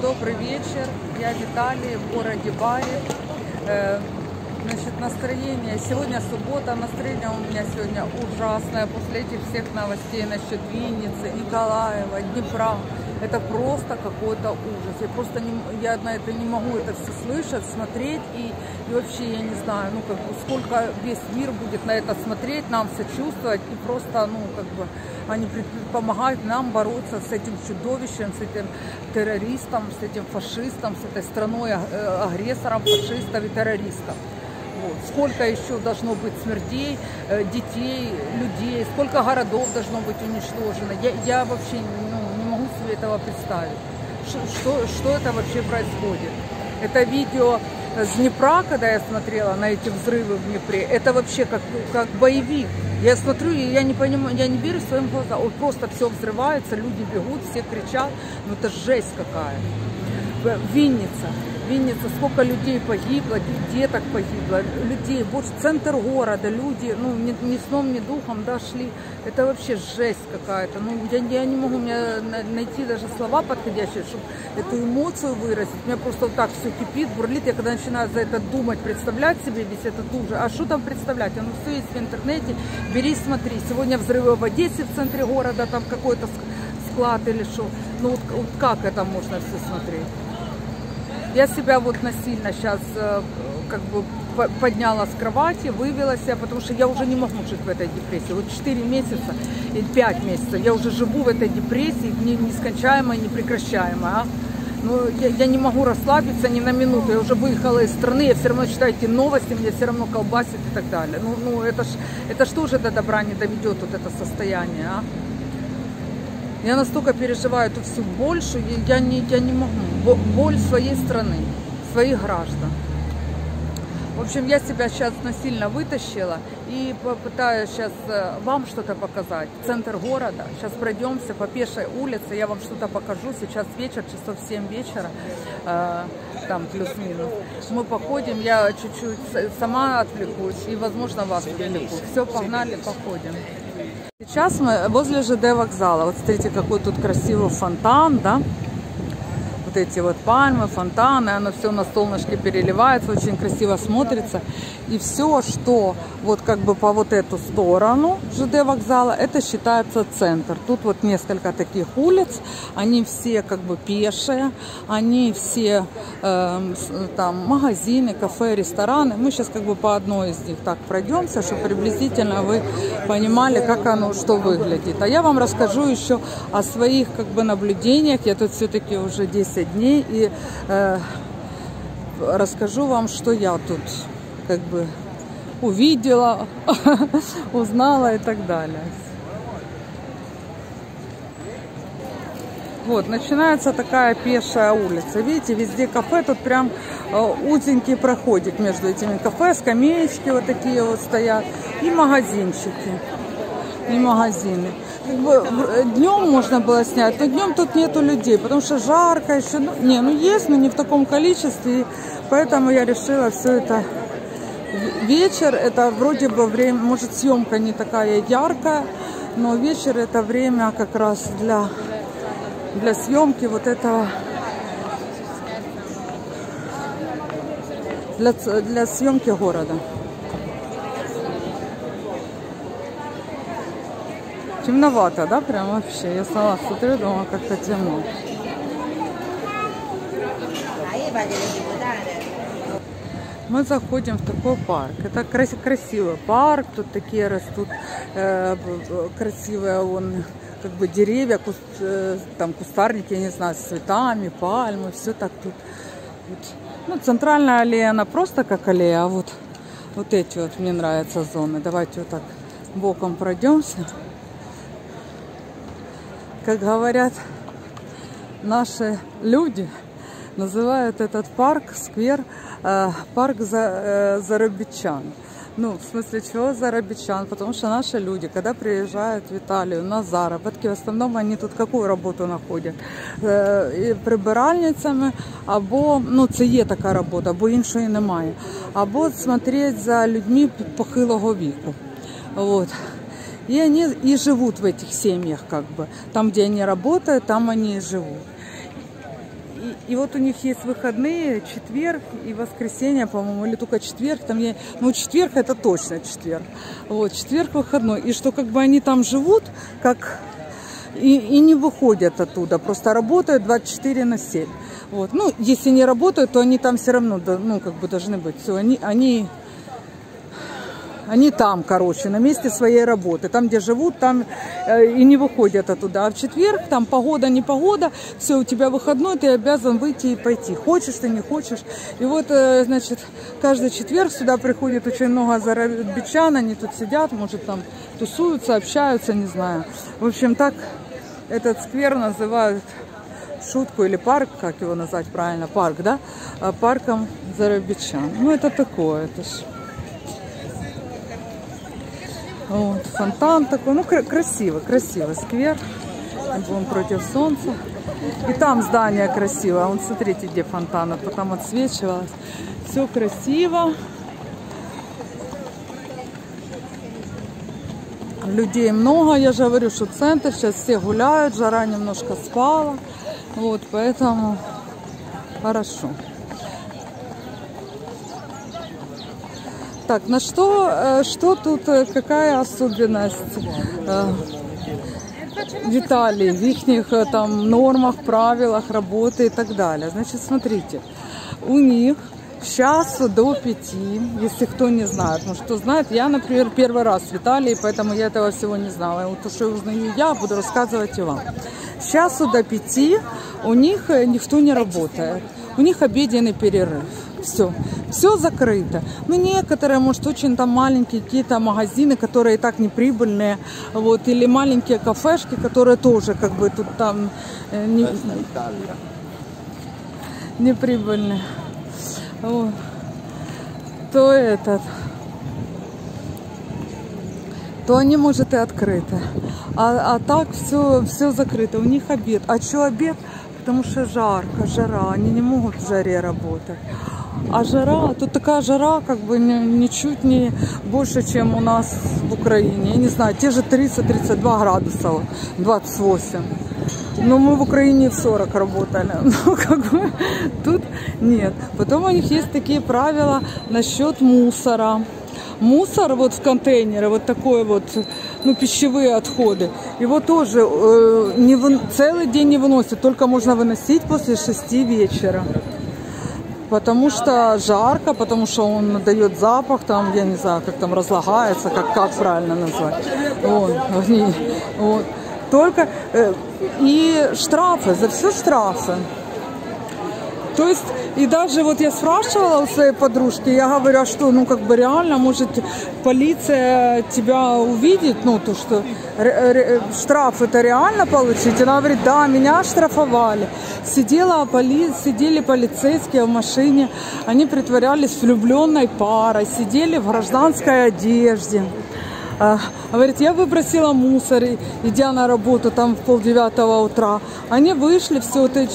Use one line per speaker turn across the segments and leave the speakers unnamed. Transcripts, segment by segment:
Добрый вечер. Я Виталий в городе Бари. Э, Значит, настроение. Сегодня суббота, настроение у меня сегодня ужасное. После этих всех новостей насчет Винницы, Николаева, Днепра. Это просто какой-то ужас. Я просто не, я на это не могу это все слышать, смотреть. И, и вообще, я не знаю, ну, как бы, сколько весь мир будет на это смотреть, нам сочувствовать. И просто, ну, как бы, они помогают нам бороться с этим чудовищем, с этим террористом, с этим фашистом, с этой страной э, агрессором, фашистов и террористов. Вот. Сколько еще должно быть смертей, э, детей, людей, сколько городов должно быть уничтожено. Я, я вообще ну, не могу себе этого представить. Что, что это вообще происходит? Это видео с Днепра, когда я смотрела на эти взрывы в Днепре, это вообще как, как боевик. Я смотрю, и я не понимаю, я не верю своим глазам. Вот просто все взрывается, люди бегут, все кричат. Ну это жесть какая. Винница. Винница, сколько людей погибло, деток погибло, людей, больше центр города, люди, ну, ни, ни сном, ни духом, да. Это вообще жесть какая-то. Ну, я, я не могу мне на- найти даже слова подходящие, чтобы эту эмоцию выразить. У меня просто вот так все кипит, бурлит. Я когда начинаю за это думать, представлять себе весь этот ужас. А что там представлять? Оно все есть в интернете. Бери, смотри. Сегодня взрывы в Одессе в центре города, там какой-то ск- склад или что. Ну, вот, вот как это можно все смотреть? Я себя вот насильно сейчас как бы по- подняла с кровати, вывела себя, потому что я уже не могу жить в этой депрессии. Вот 4 месяца и 5 месяцев я уже живу в этой депрессии, не, нескончаемой, непрекращаемой. А? Ну, я, я не могу расслабиться ни на минуту. Я уже выехала из страны, я все равно читаю эти новости, меня все равно колбасит и так далее. Ну, ну это ж, это ж тоже до добра не доведет вот это состояние, а? Я настолько переживаю эту всю боль, что я не, я не могу. Бо- Боль своей страны, своих граждан. В общем, я себя сейчас насильно вытащила и попытаюсь сейчас э, вам что-то показать. Центр города. Сейчас пройдемся по пешей улице, я вам что-то покажу. Сейчас вечер, часов 7 вечера, э, там плюс-минус. Мы походим, я чуть-чуть сама отвлекусь и, возможно, вас отвлеку. Все, погнали, походим. Сейчас мы возле ЖД вокзала. Вот смотрите, какой тут красивый фонтан, да? Вот эти вот пальмы, фонтаны, оно все на солнышке переливается, очень красиво смотрится. И все, что вот как бы по вот эту сторону ЖД вокзала, это считается центр. Тут вот несколько таких улиц, они все как бы пешие, они все с- там магазины, кафе, рестораны. Мы сейчас как бы по одной из них так пройдемся, чтобы приблизительно вы понимали, как оно, что выглядит. А я вам расскажу еще о своих как бы наблюдениях. Я тут все-таки уже 10 дней и э, расскажу вам, что я тут как бы увидела, узнала и так далее. Вот, начинается такая пешая улица. Видите, везде кафе, тут прям э, узенький проходик между этими кафе, скамеечки вот такие вот стоят и магазинчики. И магазины. Как бы днем можно было снять, но днем тут нету людей, потому что жарко еще. Ну, не, ну есть, но не в таком количестве. Поэтому я решила все это вечер это вроде бы время, может съемка не такая яркая, но вечер это время как раз для, для съемки вот этого, для, для съемки города. Темновато, да, прям вообще. Я сама смотрю, думаю, как-то темно. Мы заходим в такой парк. Это крас- красивый парк, тут такие растут э, красивые он, как бы деревья, куст, э, там кустарники, я не знаю, с цветами, пальмы, все так тут. Вот. Ну, центральная аллея, она просто как аллея, а вот, вот эти вот мне нравятся зоны. Давайте вот так боком пройдемся Как говорят наши люди, называют этот парк, сквер, э, парк за, э, зарабичан. Ну, в смысле чего зарабичан? Потому что наши люди, когда приезжают в Италию на заработки, в основном они тут какую роботу находять? Е, і прибиральницями, або, ну це є така робота, бо іншої немає. Або смотреть за людьми похилого віку. Вот. И они и живут в этих семьях, как бы. Там, где они работают, там они и живут. и, и вот у них есть выходные, четверг и воскресенье, по-моему, или только четверг. Там я, ну, четверг это точно четверг. Вот, четверг выходной. И что как бы они там живут, как и, и не выходят оттуда, просто работают 24 на 7. Вот. Ну, если не работают, то они там все равно, ну, как бы должны быть. Все, они, они они там, короче, на месте своей работы. Там, где живут, там э, и не выходят оттуда. А в четверг, там погода, не погода, все, у тебя выходной, ты обязан выйти и пойти. Хочешь ты, не хочешь. И вот, э, значит, каждый четверг сюда приходит очень много зарабичан, они тут сидят, может, там тусуются, общаются, не знаю. В общем, так этот сквер называют шутку или парк, как его назвать правильно, парк, да, а парком Зарабичан. Ну, это такое, это ж вот, фонтан такой, ну красиво, красиво, сквер. Он против солнца. И там здание красиво. Вон, смотрите, где фонтан, а потом отсвечивалось. Все красиво. Людей много, я же говорю, что центр, сейчас все гуляют, жара немножко спала. Вот, поэтому хорошо. Так, на что, э, что тут, э, какая особенность э, в их там нормах, правилах работы и так далее? Значит, смотрите, у них с часу до пяти, если кто не знает. Ну, что знает, я, например, первый раз в Италии, поэтому я этого всего не знала. Вот то, что узнаю я, буду рассказывать и вам. С часу до пяти у них никто не работает. У них обеденный перерыв. Все, все закрыто. Ну, некоторые, может, очень там маленькие какие-то магазины, которые и так неприбыльные, вот, или маленькие кафешки, которые тоже как бы тут там э, не, неприбыльные. Вот. То этот, то они, может, и открыты. А, а так все, все закрыто. У них обед. А что обед? Потому что жарко, жара. Они не могут в жаре работать. А жара, тут такая жара, как бы ничуть не больше, чем у нас в Украине. Я не знаю, те же 30-32 градуса, 28. Но мы в Украине в 40 работали. Но как бы тут нет. Потом у них есть такие правила насчет мусора. Мусор вот в контейнеры, вот такой вот, ну, пищевые отходы, его тоже э, не целый день не выносят, только можно выносить после 6 вечера потому что жарко, потому что он дает запах, там, я не знаю, как там разлагается, как, как правильно назвать. Вот, вот. Только э, и штрафы, за все штрафы. То есть, и даже вот я спрашивала у своей подружки, я говорю, а что, ну, как бы реально, может, полиция тебя увидит, ну, то, что штраф это реально получить? Она говорит, да, меня штрафовали. Сидела поли... Сидели полицейские в машине, они притворялись влюбленной парой, сидели в гражданской одежде. А, говорит, я выбросила мусор, идя на работу там в полдевятого утра. Они вышли, все, ты,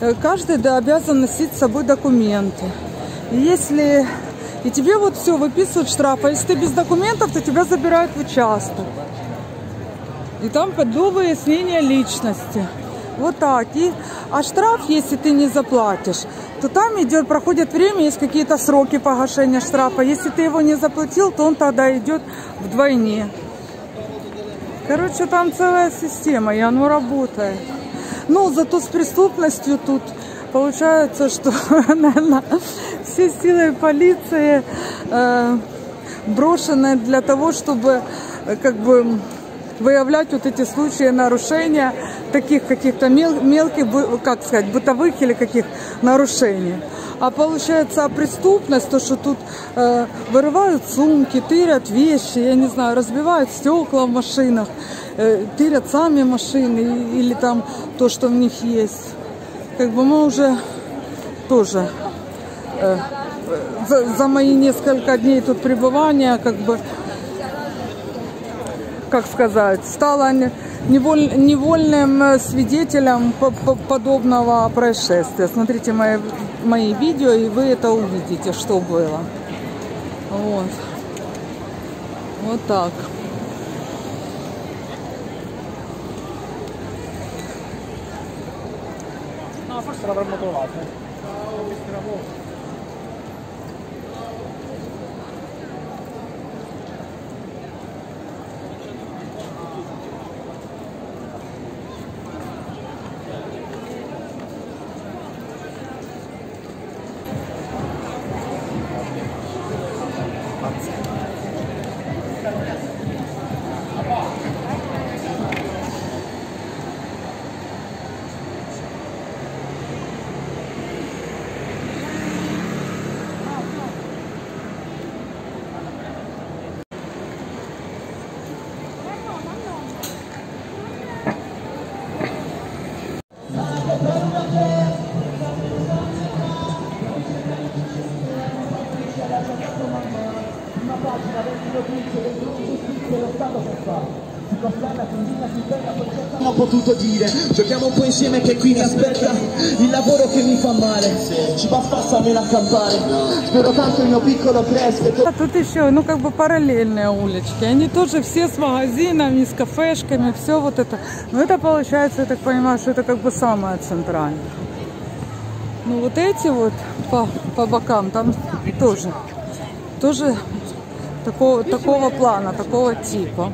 э, каждый да, обязан носить с собой документы. Если и тебе вот все выписывают штраф, а если ты без документов, то тебя забирают в участок. И там до выяснения личности. Вот так. И, а штраф, если ты не заплатишь, то там идет, проходит время, есть какие-то сроки погашения штрафа. Если ты его не заплатил, то он тогда идет вдвойне. Короче, там целая система, и оно работает. Ну, зато с преступностью тут получается, что, наверное, все силы полиции э, брошены для того, чтобы э, как бы выявлять вот эти случаи нарушения таких каких-то мел, мелких, как сказать, бытовых или каких нарушений. А получается а преступность, то, что тут э, вырывают сумки, тырят вещи, я не знаю, разбивают стекла в машинах, э, тырят сами машины или там то, что в них есть. Как бы мы уже тоже э, за, за мои несколько дней тут пребывания, как бы как сказать, стала неволь, невольным э, свидетелем подобного происшествия. Смотрите мои, мои видео, и вы это увидите, что было. Вот. Вот так.
Ma forse l'avremmo trovato.
concept. Potuto dire Giochiamo un po' insieme che qui mi aspetta Il lavoro che mi fa male Ci bastasse almeno accampare Spero tanto il mio piccolo cresca
А тут еще, ну, как бы параллельные улички. Они тоже все с магазинами, с кафешками, все вот это. Но это получается, я так понимаю, что это как бы самое центральное. Ну, вот эти вот по, по бокам там тоже. Тоже такого, такого плана, такого типа.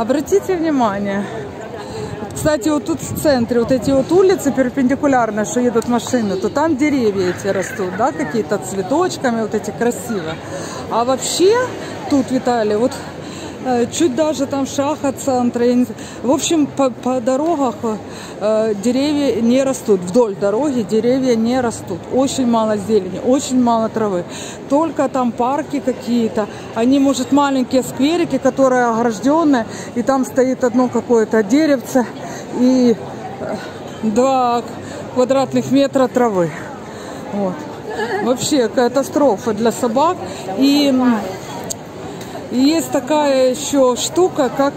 Обратите внимание, кстати, вот тут в центре, вот эти вот улицы перпендикулярно, что едут машины, то там деревья эти растут, да, какие-то цветочками, вот эти красиво. А вообще тут, Виталий, вот чуть даже там шаг от центра. В общем, по, по дорогах э, деревья не растут. Вдоль дороги деревья не растут. Очень мало зелени, очень мало травы. Только там парки какие-то. Они, может, маленькие скверики, которые огражденные, и там стоит одно какое-то деревце и э, два квадратных метра травы. Вот. Вообще катастрофа для собак. И и есть такая еще штука, как...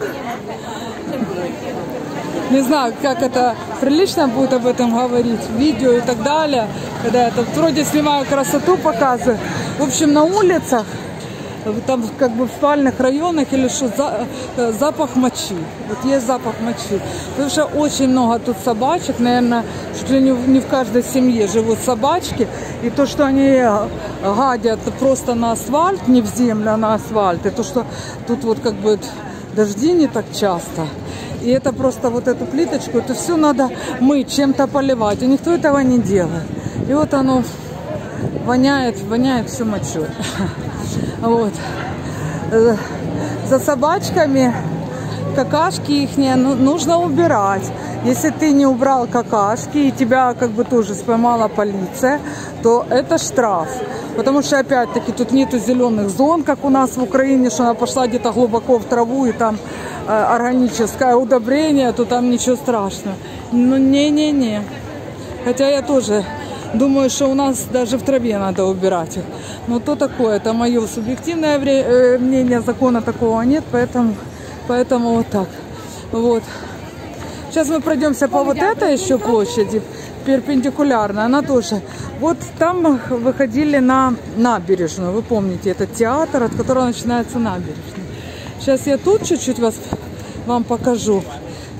Не знаю, как это прилично будет об этом говорить, видео и так далее. Когда тут вроде снимаю красоту, показываю. В общем, на улицах, там как бы в спальных районах или что, за- э, запах мочи. Вот есть запах мочи. Потому что очень много тут собачек, наверное, чуть ли не в, не в каждой семье живут собачки. И то, что они э, гадят просто на асфальт, не в землю, а на асфальт. И то, что тут вот как бы дожди не так часто. И это просто вот эту плиточку, это все надо мыть, чем-то поливать. И никто этого не делает. И вот оно воняет, воняет все мочой. Вот. Э, За собачками какашки их нужно убирать. Если ты не убрал какашки и тебя как бы тоже споймала полиция, то это штраф. Потому что, опять-таки, тут нету зеленых зон, как у нас в Украине, что она пошла где-то глубоко в траву и там э, органическое удобрение, то там ничего страшного. Ну, не-не-не. Хотя я тоже думаю, что у нас даже в траве надо убирать их. Но то такое, это мое субъективное э, мнение, закона такого нет, поэтому, поэтому вот так. Вот. Сейчас мы пройдемся по вот этой еще площади, перпендикулярно, она тоже. Вот там мы выходили на набережную, вы помните, этот театр, от которого начинается набережная. Сейчас я тут чуть-чуть вас, вам покажу.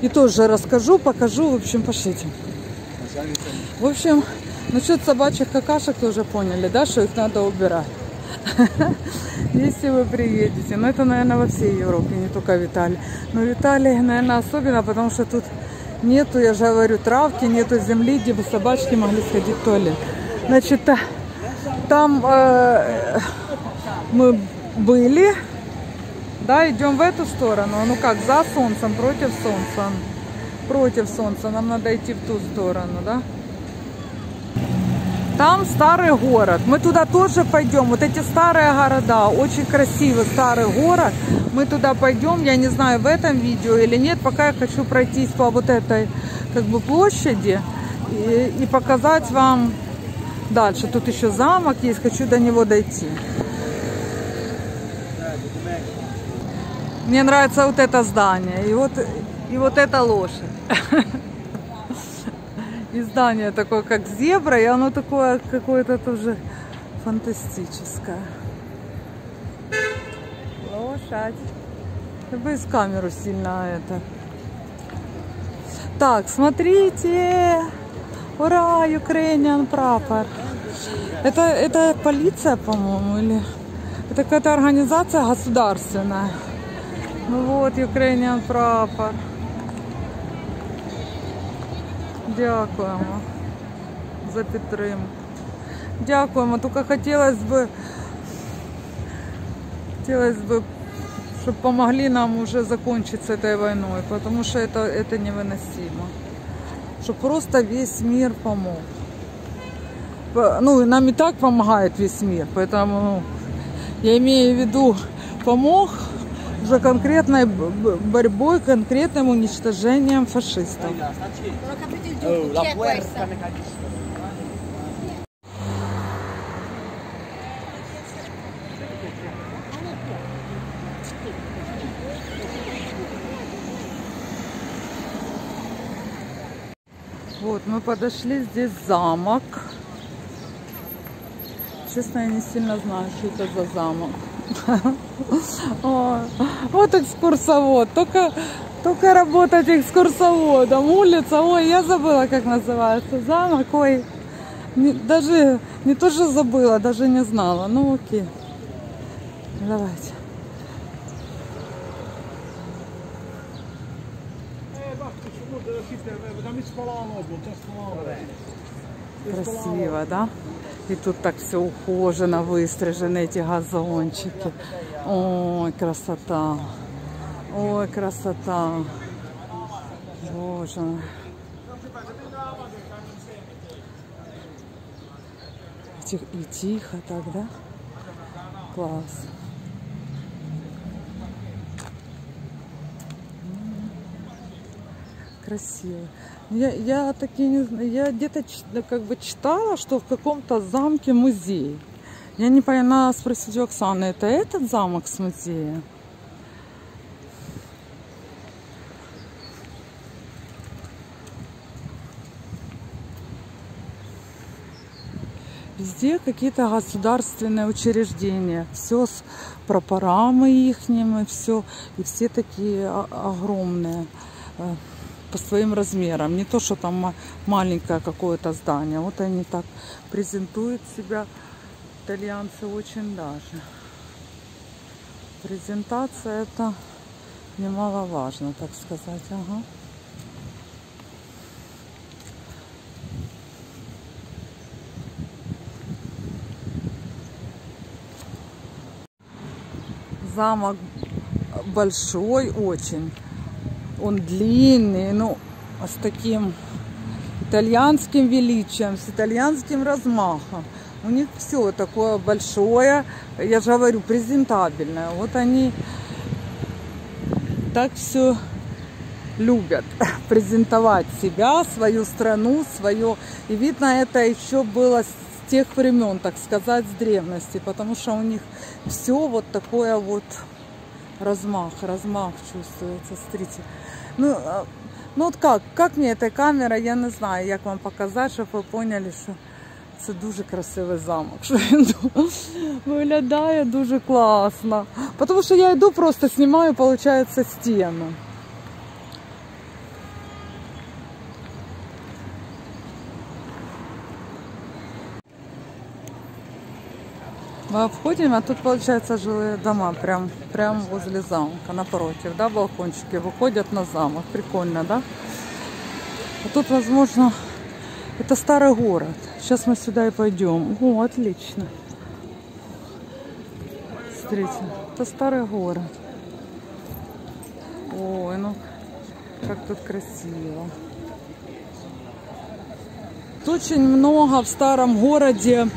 И тоже расскажу, покажу, в общем, пошлите. В общем, насчет собачьих какашек тоже поняли, да, что их надо убирать. Если вы приедете. Но это, наверное, во всей Европе, не только в Италии. Но в Италии, наверное, особенно, потому что тут нету, я же говорю, травки, нету земли, где бы собачки могли сходить в туалет. Значит, та- там э, мы были, да, идем в эту сторону. Ну как, за солнцем, против солнца. Против солнца. Нам надо идти в ту сторону, да? Там старый город. Мы туда тоже пойдем. Вот эти старые города, очень красивый старый город. Мы туда пойдем. Я не знаю, в этом видео или нет. Пока я хочу пройтись по вот этой как бы площади и, и показать вам дальше. Тут еще замок есть. Хочу до него дойти. Мне нравится вот это здание. И вот, и вот эта лошадь. И здание такое, как зебра, и оно такое какое-то тоже фантастическое. Лошадь. Я боюсь камеру сильно это. Так, смотрите. Да, Ukrainian прапор. Это, это полиция, по-моему, или... Это какая-то организация государственная. Ну вот, Ukrainian прапор. Дякуємо за підтримку. Дякуємо. Тільки хотілося б, хотілося б, щоб помогли нам уже закончить с этой войной, потому что это, это невыносимо. Чтобы просто весь мир помог. По- Ну, и нам и так помогает весь мир, поэтому ну, я имею в виду помог уже конкретной борьбой, конкретным уничтожением фашистов. Вот, мы подошли, здесь замок. Честно, я не сильно знаю, что это за замок. Вот экскурсовод, только, только работать экскурсоводом. Улица, ой, я забыла, как называется. Замок, ой. Не- даже не то, что забыла, даже не знала. Ну окей. Давайте. Красиво, да? И тут так все ухожено, выстрижены эти газончики. Ой, красота. Ой, красота. Боже мой. И тихо так, да? Класс. Красиво. Я, я такие не знаю, я где-то ну, как бы читала, что в каком-то замке музей. Я не поняла, спросить у Оксаны, это этот замок с музеем? Везде какие-то государственные учреждения. Все с прапорами ихними, все. И все такие огромные э, по своим размерам. Не то, что там ма- маленькое какое-то здание. Вот они так презентуют себя. Итальянцы очень даже. Презентация это немаловажно, так сказать. Ага. Замок большой очень. Он длинный, ну, с таким итальянским величием, с итальянским размахом. У них все такое большое, я же говорю, презентабельное. Вот они так все любят презентовать себя, свою страну, свое. И видно, это еще было с тех времен, так сказать, с древности, потому что у них все вот такое вот размах, размах чувствуется, смотрите. Ну, ну от как, как мені ця камера, я не знаю, як вам показати, щоб ви поняли, що це дуже красивий замок, що він виглядає дуже класно. Тому що я йду, просто знімаю, виходить, стіну. Мы обходим, а тут, получается, жилые дома прям, прям возле замка, напротив, да, балкончики выходят на замок. Прикольно, да? А тут, возможно, это старый город. Сейчас мы сюда и пойдем. О, отлично. Смотрите, это старый город. Ой, ну, как тут красиво. Тут очень много в старом городе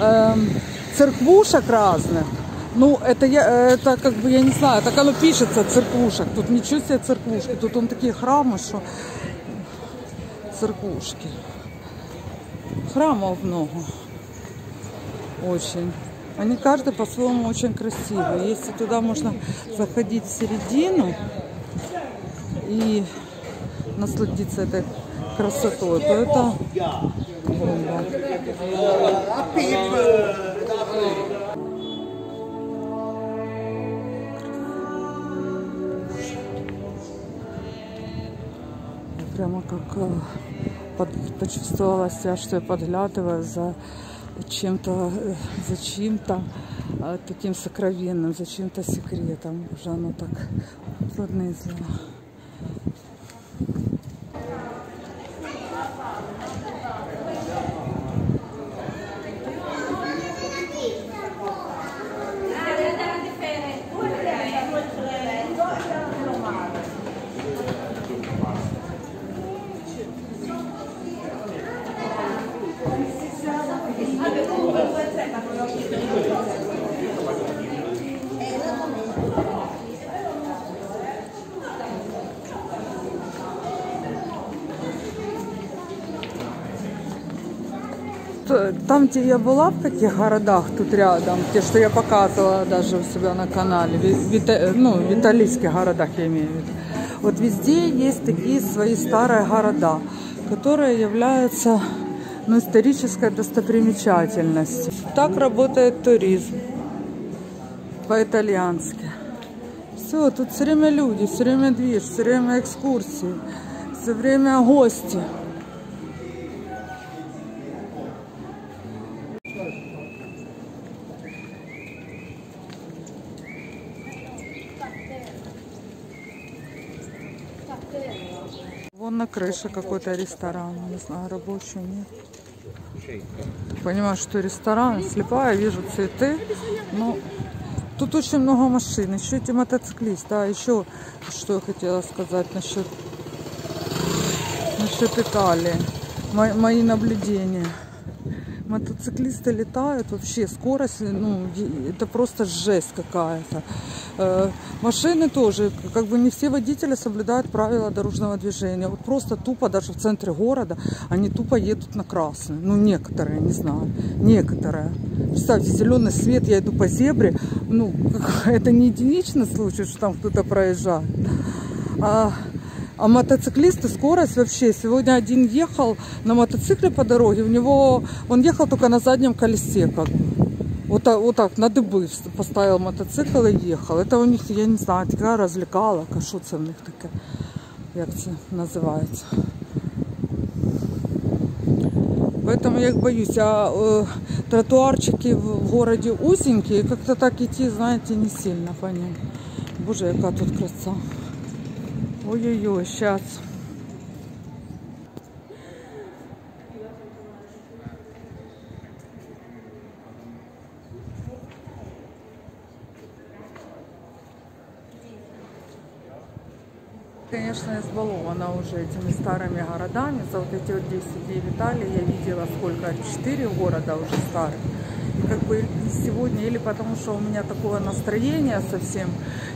эм, церквушек разных. Ну, это, я, это как бы, я не знаю, так оно пишется, церквушек. Тут ничего себе церквушки. Тут он такие храмы, что церквушки. Храмов много. Очень. Они каждый по-своему очень красивый. Если туда можно заходить в середину и насладиться этой красотой, то это бомба. Прямо как под, почувствовала себя, что я подглядываю за чем-то, за чем-то таким сокровенным, за чем-то секретом. Уже оно так поднызлило. Там, где я была в таких городах тут рядом, те, что я показывала даже у себя на канале, Вита, ну, в итальянских городах я имею в виду, вот везде есть такие свои старые города, которые являются ну, исторической достопримечательностью. Так работает туризм по-итальянски. Все, тут все время люди, все время движ, все время экскурсии, все время гости. Крыше какой-то ресторан, не знаю, рабочий нет. Понимаю, что ресторан, слепая, вижу цветы, но тут очень много машин, еще эти мотоциклисты. А еще, что я хотела сказать насчет, насчет Италии, мои, мои наблюдения мотоциклисты летают, вообще скорость, ну, это просто жесть какая-то. Э, машины тоже, как бы не все водители соблюдают правила дорожного движения. Вот просто тупо даже в центре города они тупо едут на красный. Ну, некоторые, не знаю, некоторые. Представьте, зеленый свет, я иду по зебре, ну, это не единичный случай, что там кто-то проезжает. А а мотоциклисты, скорость вообще. Сегодня один ехал на мотоцикле по дороге, у него, он ехал только на заднем колесе, как бы. Вот вот так, на дыбы поставил мотоцикл и ехал. Это у них, я не знаю, такая развлекалка, що це в них таке, як це називається. Поэтому я их боюсь. А э, тротуарчики в городе узенькие, как-то так идти, знаете, не сильно по ним. Боже, яка тут краса. Ой-ой-ой, сейчас. Конечно, избалована уже этими старыми городами. За вот эти вот 10 дней в Италии я видела сколько, 4 города уже старых как бы сегодня, или потому что у меня такое настроение совсем,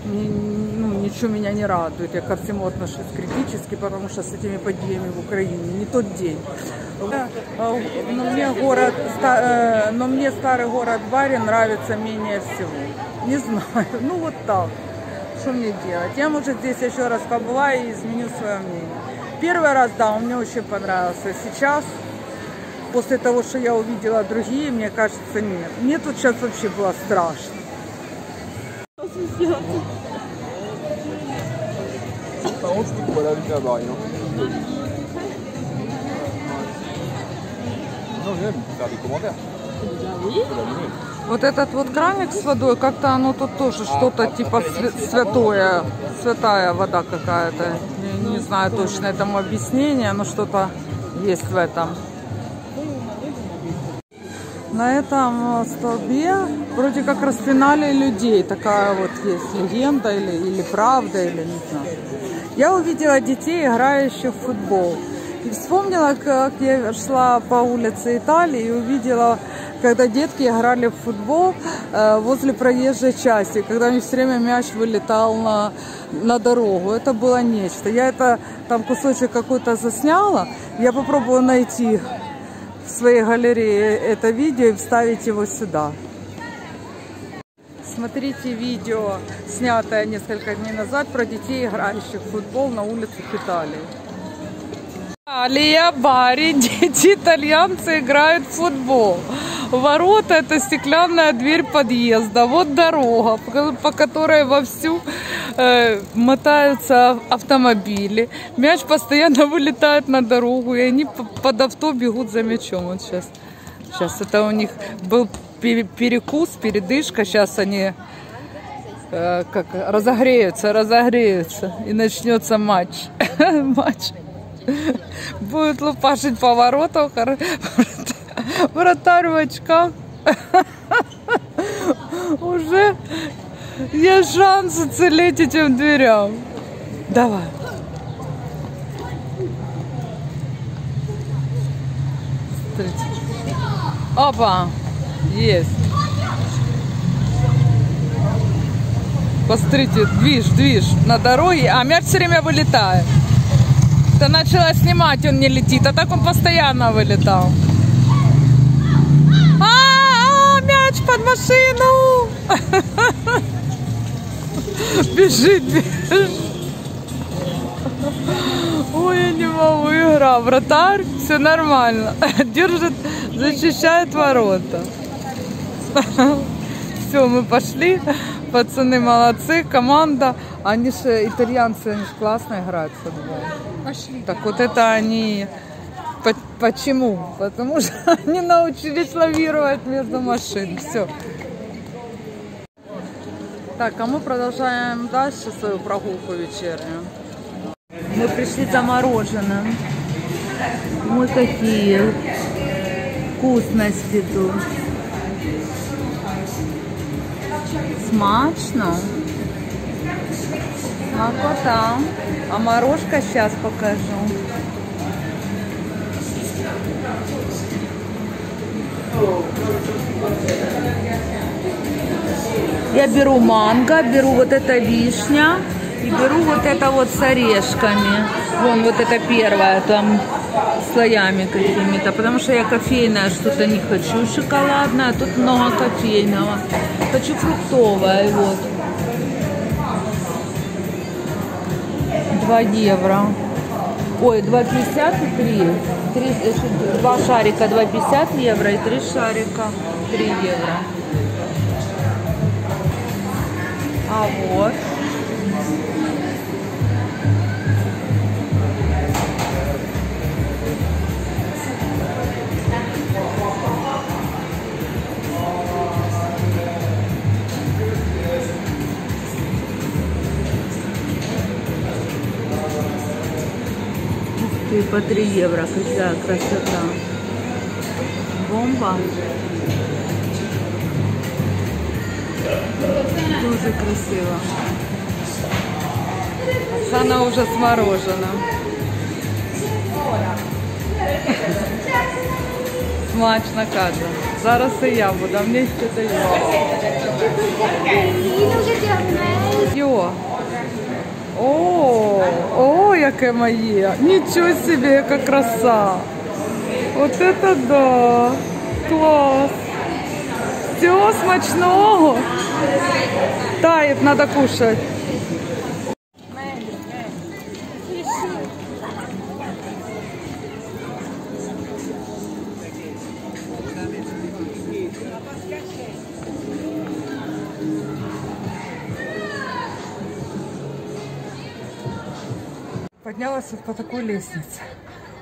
не, ну, ничего меня не радует. Я ко всему отношусь критически, потому что с этими подъемами в Украине не тот день. А, но мне, город, э, но мне старый город Бари нравится менее всего. Не знаю, ну вот так. Что мне делать? Я, может, здесь еще раз побываю и изменю свое мнение. Первый раз, да, он мне очень понравился. Сейчас после того, что я увидела другие, мне кажется, нет. Мне тут сейчас вообще было страшно. Вот этот вот краник с водой, как-то оно тут тоже что-то типа святое, святая вода какая-то. Не, не знаю точно этому объяснения, но что-то есть в этом. На этом столбе вроде как распинали людей. Такая вот есть легенда или, или правда, или не знаю. Я увидела детей, играющих в футбол. И вспомнила, как я шла по улице Италии и увидела, когда детки играли в футбол э, возле проезжей части, когда у них все время мяч вылетал на, на дорогу. Это было нечто. Я это там кусочек какой-то засняла. Я попробую найти в своей галерее это видео и вставить его сюда. Смотрите видео, снятое несколько дней назад, про детей, играющих в футбол на улицах Италии. Италия, Бари, дети итальянцы играют в футбол. Ворота это стеклянная дверь подъезда. Вот дорога, по, которой вовсю э, мотаются автомобили. Мяч постоянно вылетает на дорогу, и они по- под авто бегут за мячом. Вот сейчас. Сейчас это у них был пере- перекус, передышка. Сейчас они э, как разогреются, разогреются и начнется матч. матч. Будет лупашить воротам. Вратарь в очках. Уже есть шанс уцелеть этим дверям. Давай. Опа! Есть. Посмотрите, движ, движ на дороге, а мяч все время вылетает. Ты начала снимать, он не летит, а так он постоянно вылетал. Мяч под машину! Бежит, бежит. Ой, я не могу, игра. Вратарь, все нормально. Держит, защищает ворота. Все, мы пошли. Пацаны молодцы, команда. Они же итальянцы, они же классно играют в футбол.
Пошли.
Так вот это они... По- Почему? Потому что они научились лавировать между машин. Все. Так, а мы продолжаем дальше свою прогулку вечернюю. Мы пришли за мороженым. Мы какие вкусности тут. Смачно. Смакота. А морожка сейчас покажу. Я беру манго, беру вот это вишня и беру вот это вот с орешками. Вон вот это первое, там слоями какими-то, потому что я кофейное что-то не хочу, шоколадное, а тут много кофейного. Хочу фруктовое, вот. 2 евро. Ой, 2,50 и 3. Три, э, два шарика 2,50 евро и три шарика 3 евро. А вот. Ты, по 3 евро, какая красота. Бомба. Дуже красиво. Оксана уже с мороженым. Смачно каже. Зараз і я буду, а мені ще дають. Йо. О, о, яке моє. Нічого собі, яка краса. От это да. Клас. Всього смачного. Тает, надо кушать. Поднялась вот по такой лестнице.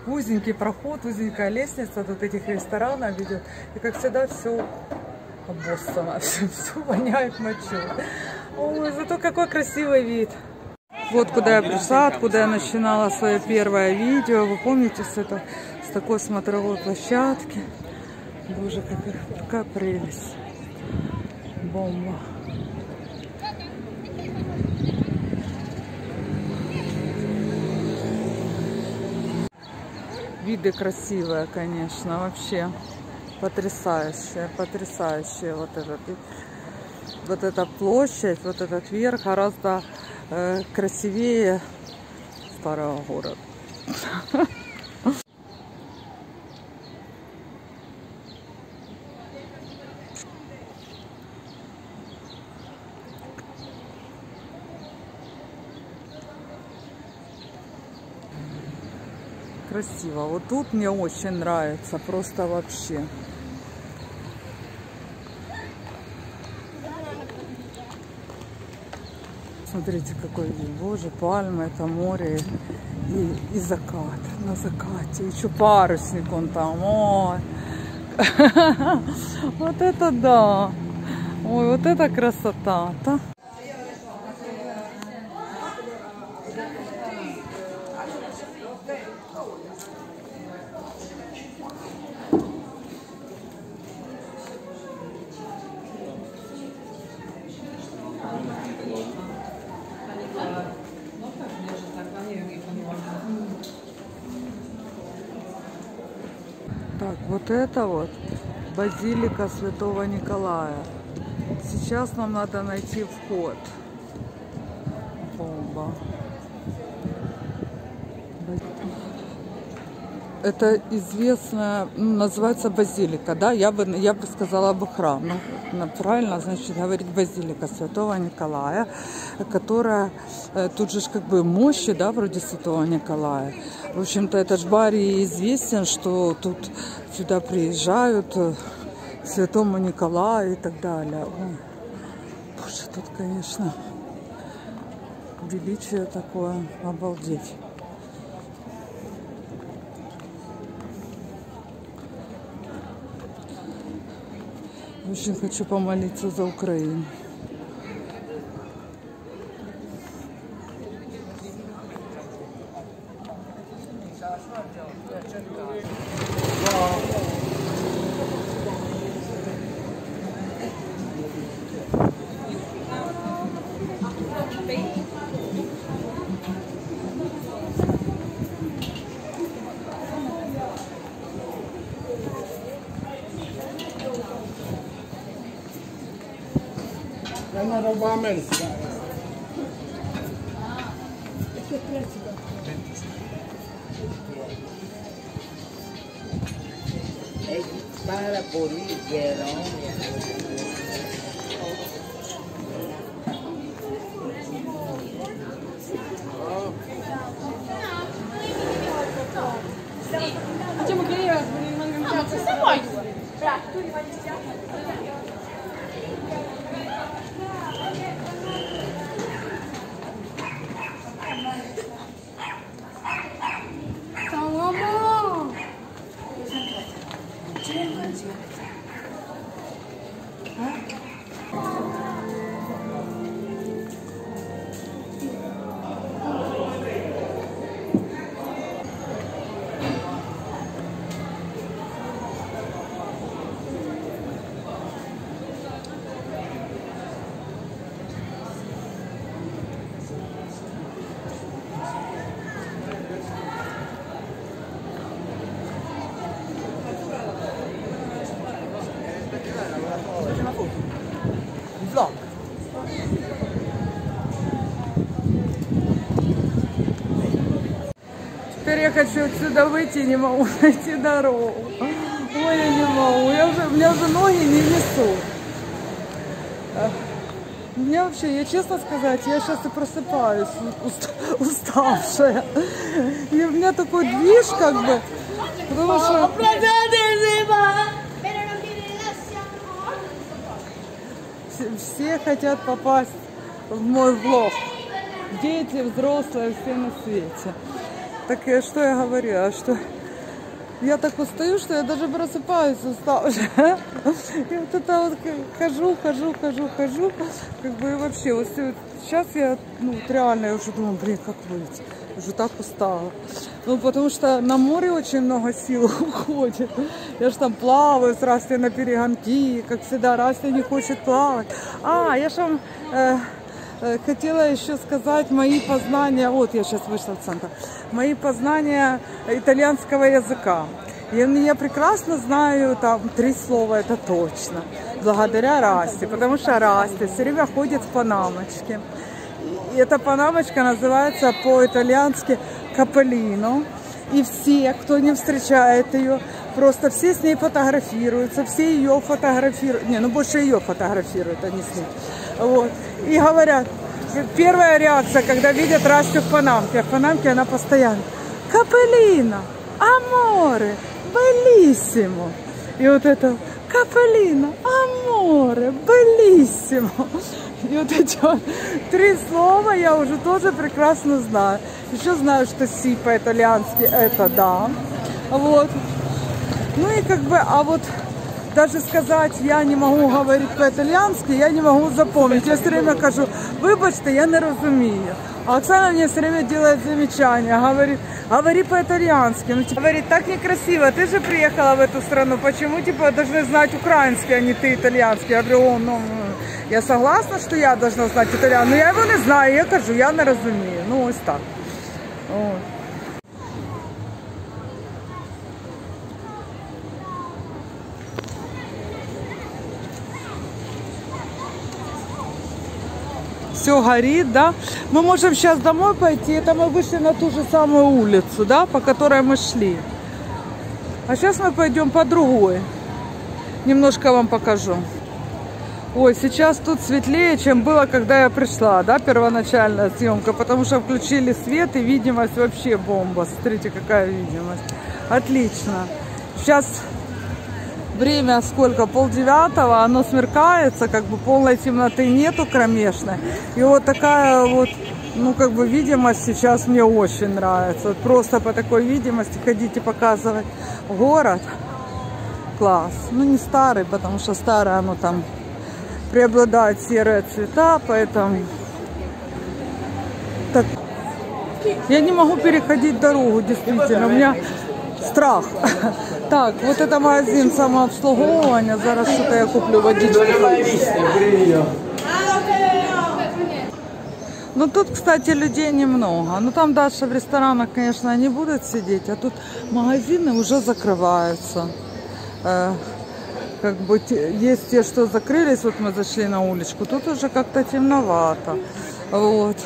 Узенький проход, узенькая лестница от этих ресторанов ведет. И как всегда все обоссано, все, все воняет мочой. Ой, зато какой красивый вид. Вот куда я пришла, откуда я начинала свое первое видео. Вы помните, с, этого, с такой смотровой площадки. Боже, какая, какая прелесть. Бомба. Виды красивые, конечно, вообще потрясающие, потрясающие. Вот этот, вот эта площадь, вот этот верх гораздо э, красивее старого города. красиво. Вот тут мне очень нравится, просто вообще. Смотрите, какой вид. Боже, пальмы, это море и, и закат. На закате еще парусник он там. Ой. Вот это да. Ой, вот это красота. Базилика Святого Николая. Сейчас нам надо найти вход. Бомба. Это известная, ну, называется базилика, да? Я бы, я бы сказала бы храм. Ну, правильно, значит, говорить базилика Святого Николая, которая э, тут же как бы мощи, да, вроде Святого Николая. В общем-то, этот Жбарий известен, что тут сюда приезжают э, святому Николаю и так далее. Ой, боже, тут, конечно, величие такое, обалдеть. Очень хочу помолиться за Украину.
是什么意
思
是吧？Хочу отсюда выйти, не могу найти дорогу. Ой, я не могу. Я уже, у меня уже ноги не несут. У меня вообще, я честно сказать, я сейчас и просыпаюсь уст- уставшая. И у меня такой движ как бы, потому что все хотят попасть в мой влог. Дети, взрослые, все на свете. Так я, что я говорила, что я так устаю, что я даже просыпаюсь уставшая. И вот это вот хожу, хожу, хожу, хожу. Как бы и вообще, вот сейчас я, ну, вот реально, я уже думаю, блин, как выйти. Уже так устала. Ну, потому что на море очень много сил уходит. Я же там плаваю с Растой на перегонки, как всегда, Растя не хочет плавать. А, я же вам э, хотела еще сказать мои познания, вот я сейчас вышла в центр, мои познания итальянского языка. И я прекрасно знаю там три слова, это точно, благодаря Расте, потому что Расте все время ходит в панамочке. И эта панамочка называется по-итальянски капеллино. И все, кто не встречает ее, просто все с ней фотографируются, все ее фотографируют. Не, ну больше ее фотографируют, а не с ней. Вот. И говорят, первая реакция, когда видят Растю в панамке. В панамке она постоянно. Капеллино, аморе, белиссимо. И вот это Капеллино, аморе, белиссимо. И вот эти вот три слова я уже тоже прекрасно знаю. Еще знаю, что си по-итальянски это да. Вот. Ну и как бы, а вот даже сказать, я не могу говорить по-итальянски, я не могу запомнить. Я все время кажу, вибачте, я не розумію. А Оксана мне все время делает замечания, говорит, говори по-итальянски. Ну, типа, говорит, так некрасиво, ты же приехала в эту страну, почему, типа, должны знать украинский, а не ты итальянский? Я говорю, о, ну, я согласна, что я должна знать итальянский, но я его не знаю, я кажу, я не розумію. Ну, ось так. От. все горит, да. Мы можем сейчас домой пойти, это мы вышли на ту же самую улицу, да, по которой мы шли. А сейчас мы пойдем по другой. Немножко вам покажу. Ой, сейчас тут светлее, чем было, когда я пришла, да, первоначальная съемка, потому что включили свет и видимость вообще бомба. Смотрите, какая видимость. Отлично. Сейчас время сколько, полдевятого, оно смеркается, как бы полной темноты нету кромешной. И вот такая вот, ну как бы видимость сейчас мне очень нравится. Вот просто по такой видимости ходите показывать город. Класс. Ну не старый, потому что старый оно там преобладают серые цвета, поэтому так. Я не могу переходить дорогу, действительно. У меня страх. Так, вот это магазин самообслуговування. Зараз що я куплю водичку. Ну тут, кстати, людей немного. Ну там дальше в ресторанах, конечно, они будут сидеть, а тут магазины уже закрываются. Э, как бы есть те, что закрылись, вот мы зашли на уличку, тут уже как-то темновато. Вот.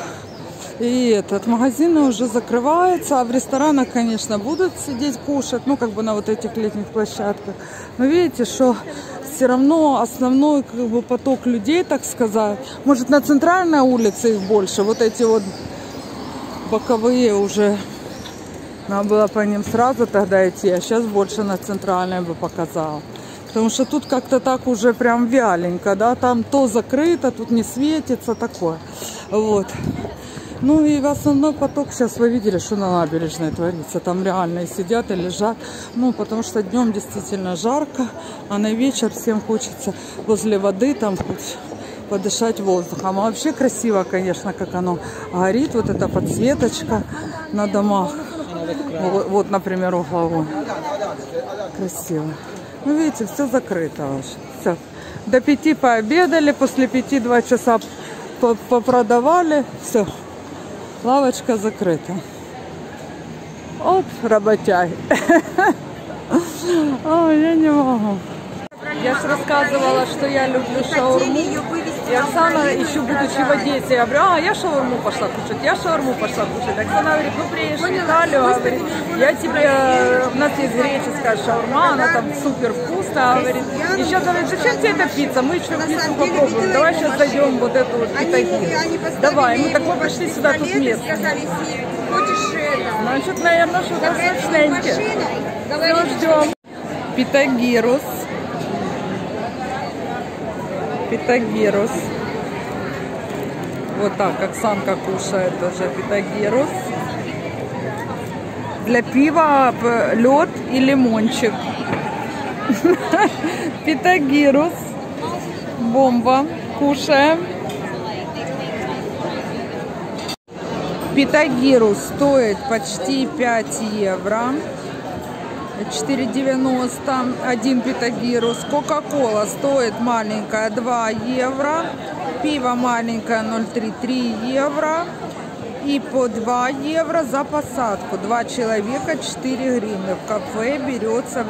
И этот магазины уже закрываются, а в ресторанах, конечно, будут сидеть кушать, ну, как бы на вот этих летних площадках. Но видите, что все равно основной как бы, поток людей, так сказать, может, на центральной улице их больше, вот эти вот боковые уже надо было по ним сразу тогда идти, а сейчас больше на центральной бы показал. Потому что тут как-то так уже прям вяленько, да, там то закрыто, тут не светится, такое. Вот. Ну и основной поток сейчас вы видели, что на набережной творится. Там реально и сидят и лежат. Ну, потому что днем действительно жарко, а на вечер всем хочется возле воды там хоть подышать воздухом. А вообще красиво, конечно, как оно горит, вот эта подсветочка на домах. Вот, вот, например, угловой. Красиво. Ну, видите, все закрыто уже. Все. До пяти пообедали, после пяти два часа по- попродавали. Все. Лавочка закрыта. Оп, работяги. Ой, я не могу. Я же рассказывала, что я люблю шаурму. И Оксана, еще будучи в Одессе, я говорю, а, я шаурму пошла кушать, я шаурму пошла кушать. Оксана говорит, ну приедешь в Италию, говорит, я тебе, э, у нас есть греческая шаурма, она там супер вкусная, говорит. И сейчас говорит, зачем тебе эта пицца, мы еще пиццу попробуем, давай сейчас зайдем вот эту вот питагину. Давай, мы так мы пришли сюда, тут место. Значит, наверное, что-то сочненькое. Все, ждем. Питагирус. Питагирус. Вот так Оксанка кушает уже питагирус. Для пива лед и лимончик. Питагирус. Бомба. Кушаем. Питагирус стоит почти 5 евро. 4,90 один питагирус. Кока-кола стоит маленькая 2 евро. Пиво маленькое 0,33 евро. И по 2 евро за посадку. Два человека 4 гривны. В кафе берется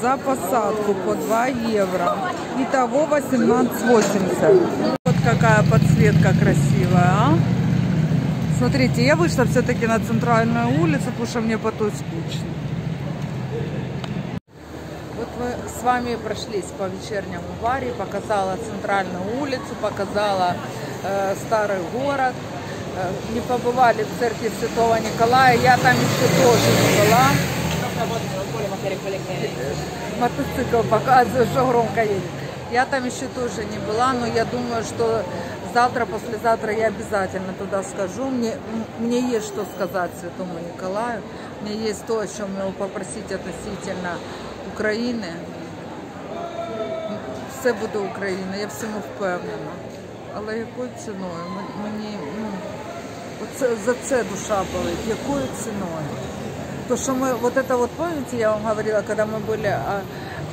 за посадку по 2 евро. Итого 18,80. Вот какая подсветка красивая, а? Смотрите, я вышла все-таки на центральную улицу, потому что мне потом скучно. Мы с вами прошлись по вечернему баре, показала центральную улицу, показала э, старый город. Э, не побывали в церкви Святого Николая, я там еще тоже не была. Мотоцикл показываю, что громко едет. Я там еще тоже не была, но я думаю, что завтра, послезавтра я обязательно туда скажу. Мне, мне есть что сказать Святому Николаю. Мне есть то, о чем его попросить относительно України. Все буде Україна, я в цьому впевнена. Але якою ціною? М- Мені ну, оце, за це душа болить. Якою ціною? То, что мы, вот это вот, помните, я вам говорила, когда мы были а,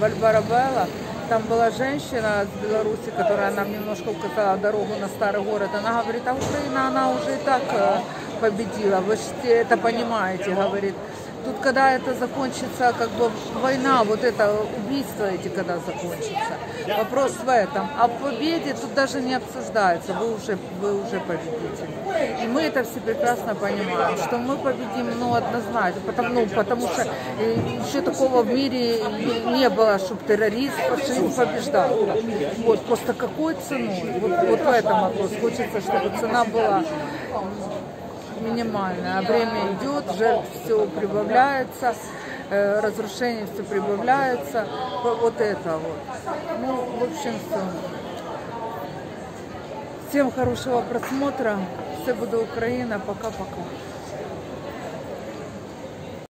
в Альбарабелла, там была женщина с Беларуси, которая нам немножко указала дорогу на старый город. Она говорит, а Украина, она уже и так э, победила, вы же это понимаете, говорит. Тут, когда это закончится, как бы война, вот это убийство эти, когда закончится. Вопрос в этом. А в победе тут даже не обсуждается. Вы уже, вы уже победитель. И мы это все прекрасно понимаем, что мы победим, ну, однозначно. Потому, ну, потому что э, еще такого в мире не, было, чтобы террорист, фашизм побеждал. Вот, просто какой ценой? Вот, вот в этом вопрос. Хочется, чтобы цена была минимальная. А время идет, жертв все прибавляется, э, разрушений все прибавляется. Вот это вот. Ну, в общем, все. Всем хорошего просмотра. Все буде Україна. Пока-пока.